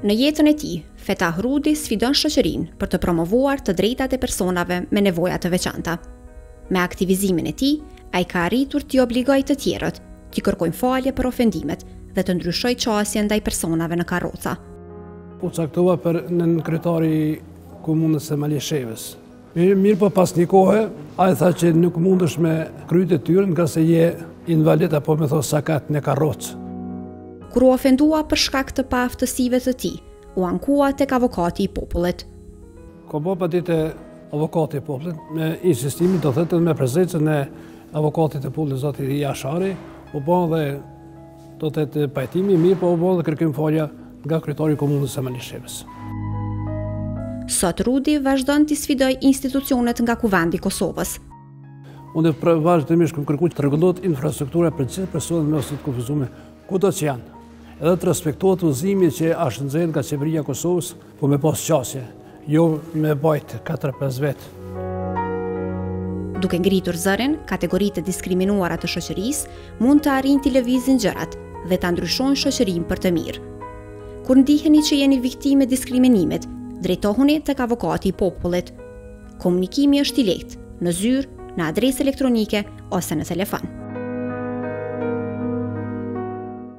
Në jetën e tij, Fetah Rudi sfidon shoqërinë për të promovuar të drejtat e personave me nevoja të veçanta. Me aktivizimin e tij, ai ka arritur t'i obligojë të tjerët t'i kërkojnë falje për ofendimet dhe të ndryshojë qasjen ndaj personave në karroca. U caktova për nënkryetar i Komunës së Malishevës. Mirëpo pas një kohe, ai tha që nuk mundesh me kry detyrën, ngase je invalid apo me thonë, sakat në karrocë. Kur u ofendua për shkak të paaftësive të tij, u ankua tek avokati i popullit. Kom bo padi te avokati i popullit me insistimin do thotë me prezencën e avokatit të popullit zoti Jashari, u bo dhe do të thotë pajtimi, mirëpo u bë dhe kërkimfalja nga kryetari i komunës së Malishevës. Sot Rudi vazhdon t'i sfidojë institucionet nga Kuvendi i Kosovës. Unë vazhdimisht kom kërku që të rregullohet infrastruktura për gjithë personat me aftësi të kufizume, kudo që janë, edhe të respektohet udhëzimi që asht nxjerrë nga qeveria Kosovës, Po me pas qasje, jo me bajt 4-5 vetë. Duke ngritur zërin, kategoritë e diskriminuara të shoqërisë mund të arrijnë t'i lëvizin gjërat dhe ta ndryshojnë shoqërinë për të mirë. Kur ndiheni që jeni viktimë e diskriminimit, drejtohuni tek avokati i popullit. Komunikimi është i lehtë, në zyrë, në adresë elektronike ose në telefon.